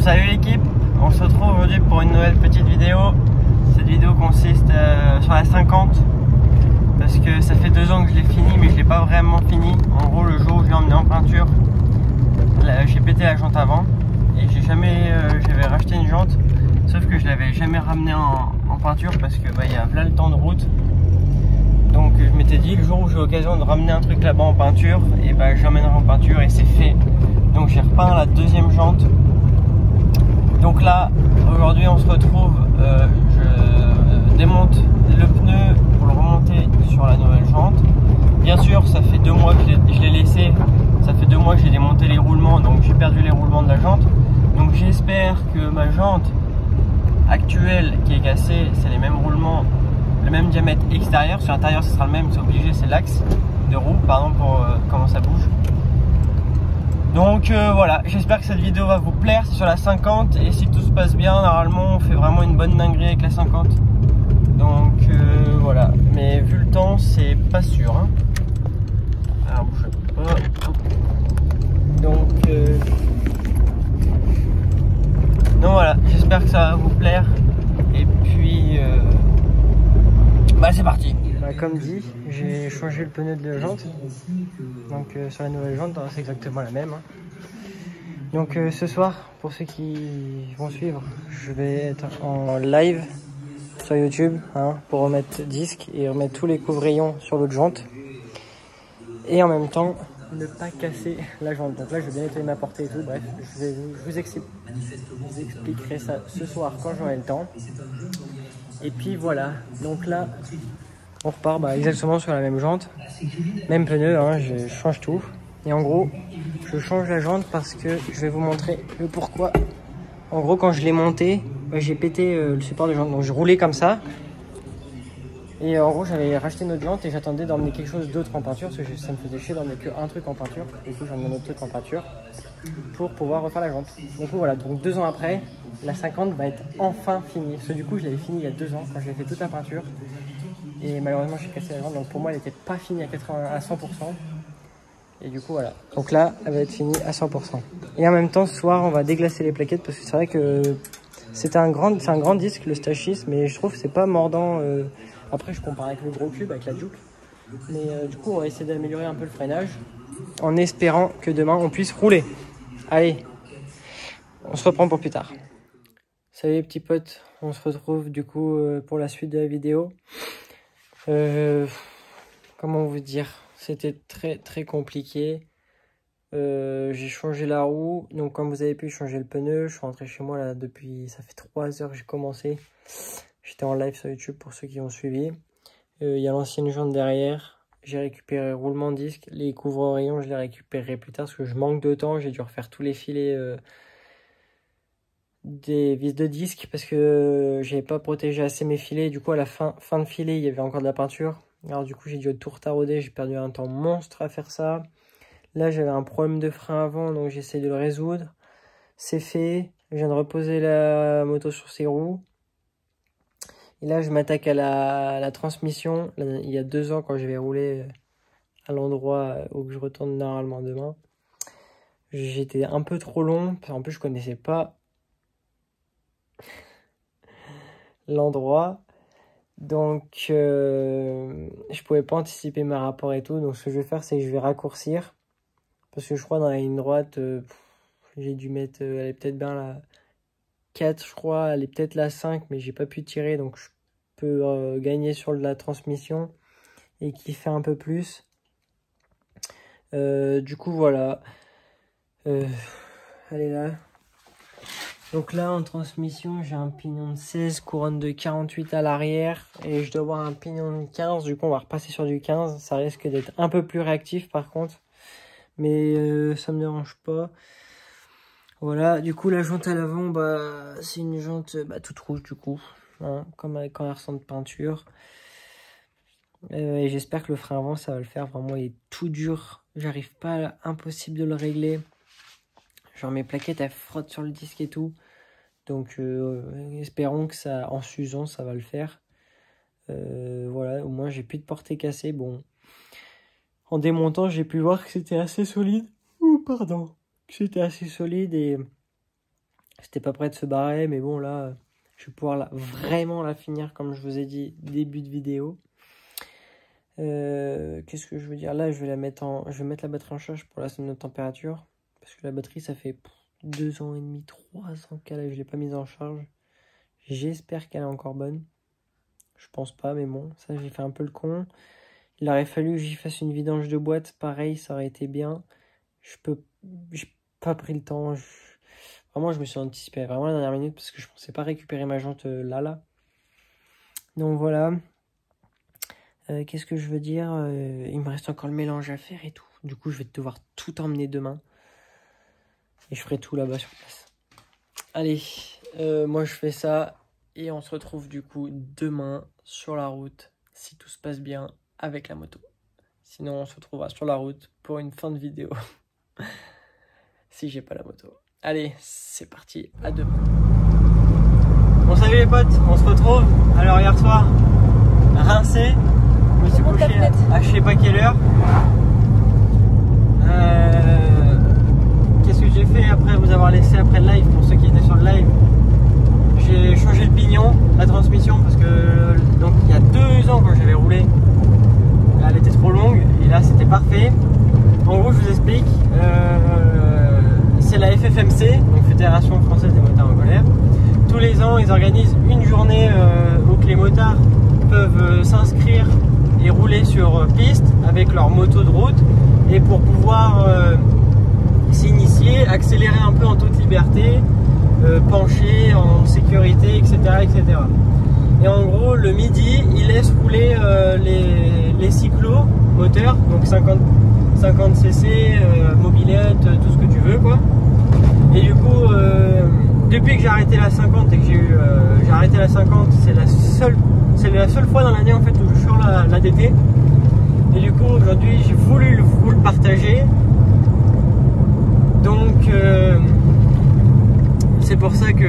salut l'équipe, on se retrouve aujourd'hui pour une nouvelle petite vidéo. Cette vidéo consiste euh, sur la 50 parce que ça fait deux ans que je l'ai fini mais je l'ai pas vraiment fini. En gros le jour où je l'ai emmené en peinture, j'ai pété la jante avant et j'ai jamais, euh, j'avais racheté une jante sauf que je l'avais jamais ramené en, peinture parce que bah, y a plein le temps de route. Donc je m'étais dit le jour où j'ai l'occasion de ramener un truc là-bas en peinture, et bah j'emmènerai en peinture et c'est fait. Donc j'ai repeint la deuxième jante donc là, aujourd'hui, on se retrouve. Euh, je démonte le pneu pour le remonter sur la nouvelle jante. Bien sûr, ça fait deux mois que je l'ai laissé. Ça fait deux mois que j'ai démonté les roulements, donc j'ai perdu les roulements de la jante. Donc j'espère que ma jante actuelle qui est cassée, c'est les mêmes roulements, le même diamètre extérieur. Sur l'intérieur, ce sera le même, c'est obligé, c'est l'axe de roue, pardon pour euh, comment ça bouge. Donc euh, voilà, j'espère que cette vidéo va vous plaire, c'est sur la 50 et si tout se passe bien, normalement on fait vraiment une bonne dinguerie avec la 50. Donc euh, voilà, mais vu le temps, c'est pas sûr. Hein. Alors bouge pas. Donc, euh... Donc voilà, j'espère que ça va vous plaire. Et puis, bah c'est parti. Bah, comme dit, j'ai changé le pneu de la jante. Donc euh, sur la nouvelle jante, c'est exactement la même. Hein. Donc euh, ce soir, pour ceux qui vont suivre, je vais être en live sur YouTube hein, pour remettre disque et remettre tous les couvrillons sur l'autre jante. Et en même temps, ne pas casser la jante. Donc là, je vais bien nettoyer ma portée et tout. Bref, je, vais, vous, vous expliquerai ça ce soir quand j'aurai le temps. Et puis voilà, donc là, on repart bah, exactement sur la même jante, même pneu, hein, je change tout. Et en gros, je change la jante parce que je vais vous montrer le pourquoi. En gros, quand je l'ai monté, bah, j'ai pété euh, le support de jante. Donc je roulais comme ça. Et en gros, j'avais racheté une autre jante et j'attendais d'emmener quelque chose d'autre en peinture parce que ça me faisait chier d'emmener qu'un truc en peinture. Du coup, j'emmène un autre truc en peinture pour pouvoir refaire la jante. Donc voilà, donc deux ans après, la 50 va être enfin finie. Parce que du coup, je l'avais fini il y a deux ans quand j'ai fait toute la peinture. Et malheureusement, j'ai cassé la jambe. Donc pour moi, elle n'était pas finie à, 80, à 100%. Et du coup, voilà. Donc là, elle va être finie à 100%. Et en même temps, ce soir, on va déglacer les plaquettes parce que c'est vrai que c'est un grand, un grand disque, le Stachis, mais je trouve que c'est pas mordant. Euh. Après, je compare avec le gros cube, avec la Juke. Mais euh, du coup, on va essayer d'améliorer un peu le freinage en espérant que demain, on puisse rouler. Allez, on se reprend pour plus tard. Salut les petits potes, on se retrouve du coup euh, pour la suite de la vidéo. Euh, comment vous dire? C'était très très compliqué. Euh, j'ai changé la roue, donc comme vous avez pu changer le pneu, je suis rentré chez moi là depuis, ça fait 3 heures que j'ai commencé. J'étais en live sur YouTube pour ceux qui ont suivi. Euh, il y a l'ancienne jante derrière, j'ai récupéré le roulement disque, les couvre-rayons je les récupérerai plus tard parce que je manque de temps, j'ai dû refaire tous les filets des vis de disque parce que j'avais pas protégé assez mes filets. Du coup, à la fin, fin de filet, il y avait encore de la peinture. Alors du coup, j'ai dû tout retarauder. J'ai perdu un temps monstre à faire ça. Là, j'avais un problème de frein avant, donc j'essaie de le résoudre. C'est fait. Je viens de reposer la moto sur ses roues. Et là, je m'attaque à la, transmission. il y a deux ans, quand je vais rouler à l'endroit où je retourne normalement demain, j'étais un peu trop long. En plus, je connaissais pas l'endroit. Donc, euh, je pouvais pas anticiper mes rapports et tout. Donc, ce que je vais faire, c'est que je vais raccourcir. Parce que je crois dans la ligne droite, euh, j'ai dû mettre, euh, elle est peut-être bien la 4, je crois. Elle est peut-être la 5, mais j'ai pas pu tirer. Donc, je peux gagner sur la transmission et qui fait un peu plus. du coup, voilà. elle est là. Donc là, en transmission, j'ai un pignon de 16, couronne de 48 à l'arrière. Et je dois avoir un pignon de 15. Du coup, on va repasser sur du 15. Ça risque d'être un peu plus réactif par contre. Mais euh, ça me dérange pas. Voilà, du coup, la jante à l'avant, bah, c'est une jante bah, toute rouge du coup. Hein, comme avec un ressent de peinture. Euh, et j'espère que le frein avant, ça va le faire. Vraiment, il est tout dur. J'arrive pas, impossible de le régler. Genre mes plaquettes elles frottent sur le disque et tout. Donc euh, espérons que ça, en s'usant, ça va le faire. Euh, voilà, au moins j'ai plus de portée cassée. Bon, en démontant, j'ai pu voir que c'était assez solide. Ouh, pardon. Que c'était assez solide et C'était pas prêt de se barrer, mais bon, là, je vais pouvoir vraiment la finir, comme je vous ai dit, début de vidéo. Euh, qu'est-ce que je veux dire? Là, je vais la mettre en, je vais mettre la batterie en charge pour la sonde de température, parce que la batterie, ça fait deux ans et demi, trois ans qu'elle, je l'ai pas mise en charge. J'espère qu'elle est encore bonne. Je pense pas, mais bon, ça j'ai fait un peu le con. Il aurait fallu que j'y fasse une vidange de boîte, pareil, ça aurait été bien. Je peux, j'ai pas pris le temps. Vraiment, je me suis anticipé vraiment la dernière minute parce que je pensais pas récupérer ma jante euh, là, là. Donc voilà. Euh, qu'est-ce que je veux dire euh, Il me reste encore le mélange à faire et tout. Du coup, je vais devoir tout emmener demain. Et je ferai tout là-bas sur place. Allez, moi je fais ça. Et on se retrouve du coup demain sur la route, si tout se passe bien, avec la moto. Sinon, on se retrouvera sur la route pour une fin de vidéo. si j'ai pas la moto. Allez, c'est parti, à demain. Bon salut les potes, on se retrouve. Alors hier soir, rincé, je me suis couché à, je sais pas quelle heure. Euh, qu'est-ce que j'ai fait après vous avoir laissé après le live pour ceux qui étaient sur le live J'ai changé le pignon, la transmission parce que donc il y a deux ans quand j'avais roulé, elle était trop longue et là c'était parfait. En gros, je vous explique. Euh, c'est la FFMC, donc Fédération Française des Motards en colère. Tous les ans, ils organisent une journée euh, où les motards peuvent euh, s'inscrire et rouler sur piste avec leur moto de route. Et pour pouvoir s'initier, accélérer un peu en toute liberté, pencher en sécurité, etc., etc. Et en gros, le midi, ils laissent rouler les, les cyclos moteurs, donc 50 50 cc, euh, mobilette, tout ce que tu veux quoi. Et du coup, euh, depuis que j'ai arrêté la 50 et que j'ai eu, euh, j'ai arrêté la 50, c'est la seule, c'est la seule fois dans l'année en fait où je sors la, DT. Et du coup, aujourd'hui, j'ai voulu vous le partager. Donc, c'est pour ça que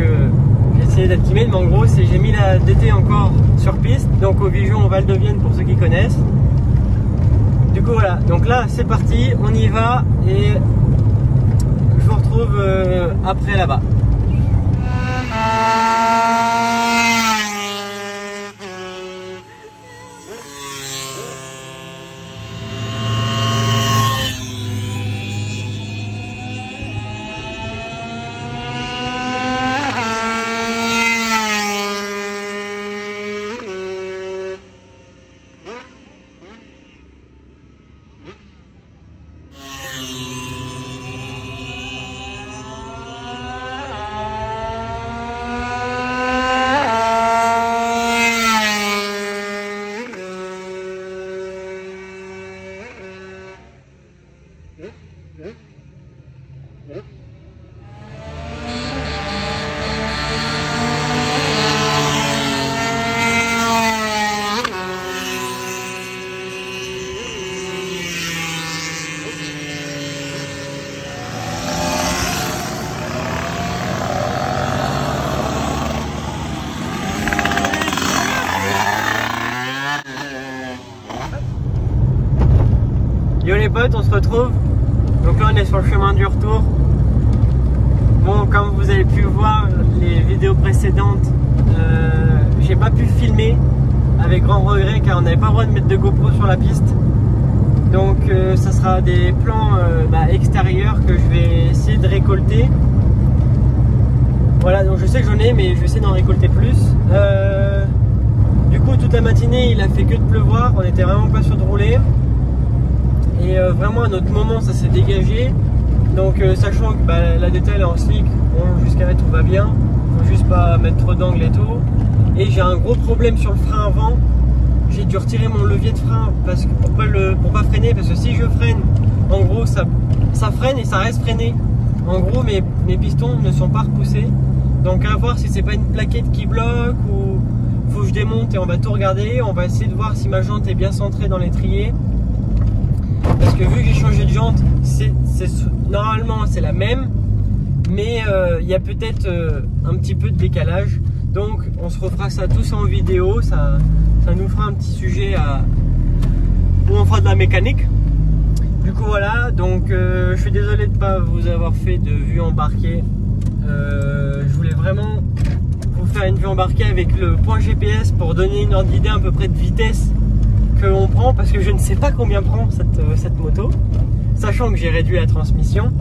j'ai essayé d'être timide, mais en gros, j'ai mis la DT encore sur piste, donc au Vision, au Val de Vienne pour ceux qui connaissent. Du coup voilà, donc là c'est parti, on y va et je vous retrouve euh, après là-bas. On se retrouve. Donc là, on est sur le chemin du retour. Bon, comme vous avez pu voir les vidéos précédentes, euh, j'ai pas pu filmer avec grand regret car on n'avait pas le droit de mettre de GoPro sur la piste. Donc euh, ça sera des plans euh, bah, extérieurs que je vais essayer de récolter. Voilà, donc je sais que j'en ai, mais je vais essayer d'en récolter plus. du coup, toute la matinée, il a fait que de pleuvoir. On était vraiment pas sûr de rouler. Et euh, vraiment à notre moment ça s'est dégagé. Donc euh, sachant que bah, la détail est en slick, jusqu'à là tout va bien. Faut juste pas mettre trop d'angle et tout. Et j'ai un gros problème sur le frein avant. J'ai dû retirer mon levier de frein parce pour pas le pour pas freiner parce que si je freine, en gros ça, ça freine et ça reste freiné. En gros mes, mes pistons ne sont pas repoussés. Donc à voir si c'est pas une plaquette qui bloque ou faut que je démonte et on va tout regarder. On va essayer de voir si ma jante est bien centrée dans l'étrier parce que vu que j'ai changé de jante, c'est, normalement c'est la même, mais euh, il y a peut-être euh, un petit peu de décalage. Donc on se refera ça tous en vidéo, ça, ça nous fera un petit sujet où on fera de la mécanique. Du coup voilà, donc euh, je suis désolé de ne pas vous avoir fait de vue embarquée. vraiment vous faire une vue embarquée avec le point GPS pour donner une ordre d'idée à peu près de vitesse que on prend parce que je ne sais pas combien prend cette, euh, moto, sachant que j'ai réduit la transmission.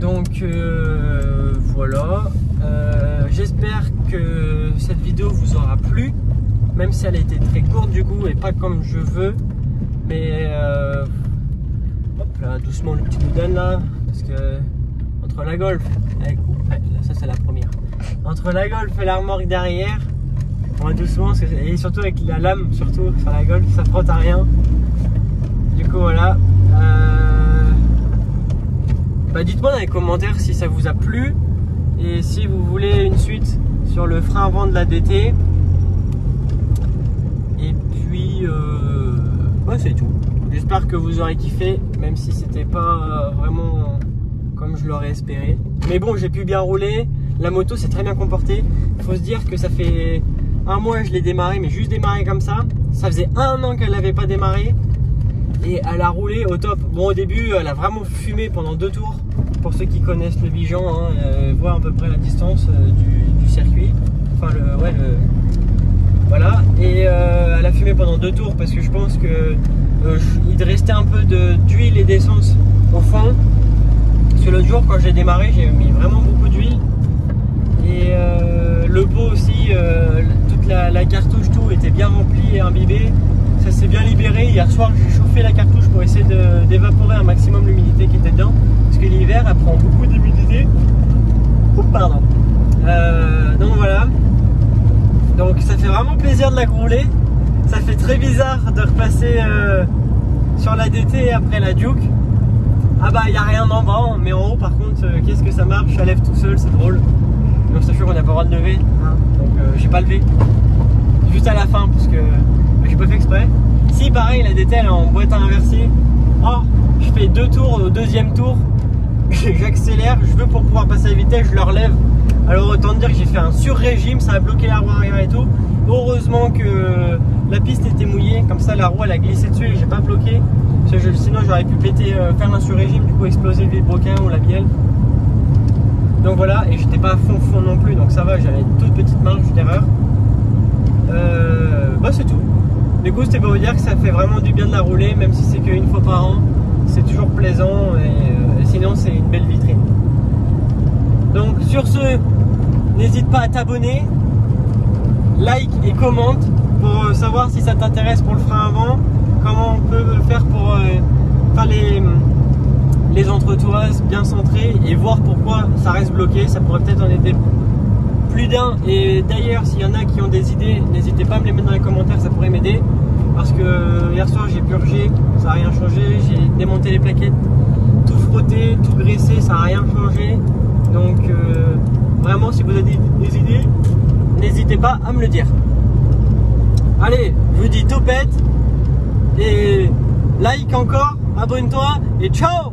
Donc euh, voilà, euh, j'espère que cette vidéo vous aura plu, même si elle a été très courte du coup et pas comme je veux. Mais hop là, doucement le petit donne là, parce que entre la Golf, ça c'est la première, entre la Golf et la remorque derrière, on va doucement, et surtout avec la lame, surtout sur la Golf, ça frotte à rien. Du coup voilà. Euh, bah, dites-moi dans les commentaires si ça vous a plu et si vous voulez une suite sur le frein avant de la DT. Et puis, euh, bah, c'est tout. J'espère que vous aurez kiffé, même si c'était pas vraiment comme je l'aurais espéré. Mais bon, j'ai pu bien rouler. La moto s'est très bien comportée. Il faut se dire que ça fait un mois que je l'ai démarré, mais juste démarré comme ça. Ça faisait un an qu'elle n'avait pas démarré. Et elle a roulé au top. Bon, au début, elle a vraiment fumé pendant deux tours. Pour ceux qui connaissent le Bijan, hein, euh, voient à peu près la distance euh, du, circuit. Enfin, le, ouais, le, voilà. Et euh, elle a fumé pendant deux tours parce que je pense que il restait un peu d'huile et d'essence au fond. Parce que l'autre jour, quand j'ai démarré, j'ai mis vraiment beaucoup d'huile. Et le pot aussi, la, cartouche, tout était bien rempli et imbibé ça s'est bien libéré. Hier soir, j'ai chauffé la cartouche pour essayer d'évaporer un maximum l'humidité qui était dedans. Parce que l'hiver, elle prend beaucoup d'humidité. pardon. Euh, donc voilà. Donc ça fait vraiment plaisir de la rouler. Ça fait très bizarre de repasser euh, sur la DT après la Duke. Ah bah il n'y a rien en bas, mais en haut par contre, euh, qu'est-ce que ça marche? Ça lève tout seul, c'est drôle. Donc sûr qu'on n'a pas le droit de lever. Hein. donc j'ai pas levé. Juste à la fin parce que j'ai pas fait exprès. Si pareil la DT elle est en boîte à inverser, oh, je fais deux tours, au deuxième tour, j'accélère, je veux pour pouvoir passer à la vitesse, je le relève. Alors autant dire que j'ai fait un sur-régime, ça a bloqué la roue arrière et tout. Heureusement que la piste était mouillée, comme ça la roue elle a glissé dessus et j'ai pas bloqué. sinon j'aurais pu péter, euh, faire un sur-régime, du coup exploser le broquin ou la bielle. Donc voilà, et j'étais pas à fond fond non plus, donc ça va, j'avais une toute petite marge d'erreur. Euh, bah c'est tout. Du coup, c'était pour vous dire que ça fait vraiment du bien de la rouler, même si c'est qu'une fois par an. C'est toujours plaisant et, euh, sinon, c'est une belle vitrine. Donc, sur ce, n'hésite pas à t'abonner, like et commente pour euh, savoir si ça t'intéresse pour le frein avant, comment on peut faire pour euh, faire les, les entretoises bien centrées et voir pourquoi ça reste bloqué. Ça pourrait peut-être en aider plus d'un. Et d'ailleurs, s'il y en a qui ont des idées, n'hésitez pas à me les mettre dans les commentaires, ça pourrait m'aider. Parce que hier soir, j'ai purgé, ça n'a rien changé. J'ai démonté les plaquettes, tout frotté, tout graissé, ça n'a rien changé. Donc, euh, vraiment, si vous avez des idées, n'hésitez pas à me le dire. Allez, je vous dis topette et like encore, abonne-toi et ciao